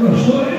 Gostou?